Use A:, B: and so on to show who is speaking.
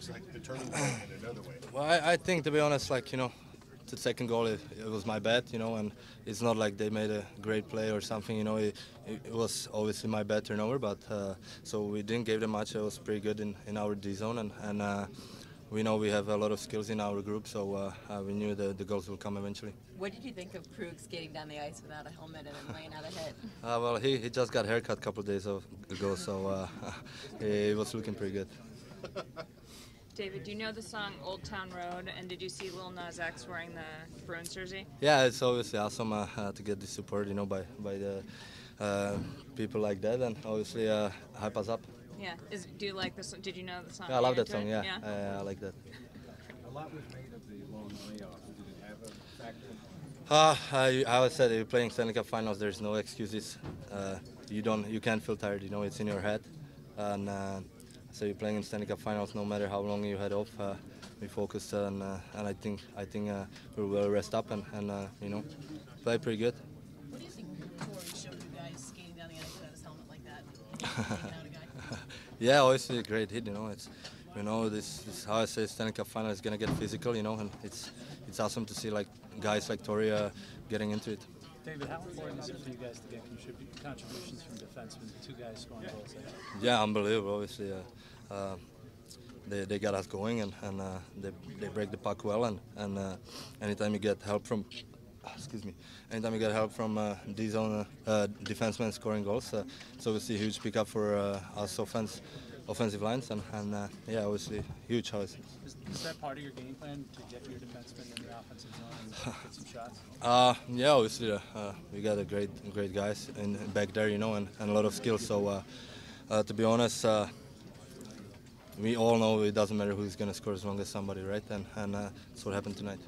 A: was like the turning point in another way.
B: Well, I, I think to be honest, like you know, the second goal it, it was my bet, you know, and it's not like they made a great play or something, you know. It, it was obviously my bet turnover, but uh, so we didn't give them much. It was pretty good in, in our D zone, and, and uh, we know we have a lot of skills in our group, so uh, uh, we knew the, the goals will come eventually.
C: What did you think of Krug skating down the ice without a helmet and then laying out a hit?
B: Uh, well, he, he just got haircut a couple of days ago, so uh, he was looking pretty good.
D: David, do you know the song Old Town Road? And did you see Lil Nas X wearing the Bruins jersey?
B: Yeah, it's obviously awesome uh, uh, to get the support, you know, by by the uh, people like that, and obviously uh, hype us up.
D: Yeah. Is do you like this? Song? Did you know the song?
B: Yeah, I love that song.
D: into
B: Yeah,
D: it?
B: I, I like that.
E: A lot was made of the long layoff. Did it have a factor?
B: Uh, I, I always said, if you're playing Stanley Cup Finals, there's no excuses. Uh, you don't, you can't feel tired. You know, it's in your head, and uh, so you're playing in Stanley Cup Finals. No matter how long you had off, uh, we focused, and uh, and I think I think uh, we will rest up and and uh, you know, play pretty good.
C: What do you think Torey showed you guys skating down the ice without his helmet like that? Taking out a guy?
B: yeah, obviously a great hit. You know, it's you know this, this how I say Stanley Cup final is gonna get physical. You know, and it's it's awesome to see like guys like Torey uh, getting into it.
F: David, how important is it for you guys to get contributions from defensemen? Two guys scoring goals.
B: Yeah, unbelievable. Obviously, uh, uh, they, they got us going and, and uh, they, they break the puck well. And, and uh, anytime you get help from, excuse me, anytime you get help from uh, D uh, defensemen scoring goals, it's obviously a huge pickup for us offense, offensive lines. And, and uh, yeah, obviously huge. How
F: Is, is that part of your game plan to get your defensemen in the offensive zone and get some shots?
B: Uh, yeah, obviously, uh, uh, we got a great, great guys in, back there, you know, and, and a lot of skills. So, uh, uh, to be honest, uh, we all know it doesn't matter who's gonna score as long as somebody, right? And and uh, that's what happened tonight.